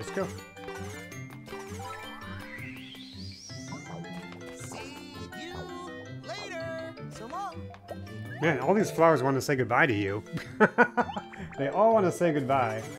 Just go. Man, all these flowers want to say goodbye to you. they all want to say goodbye.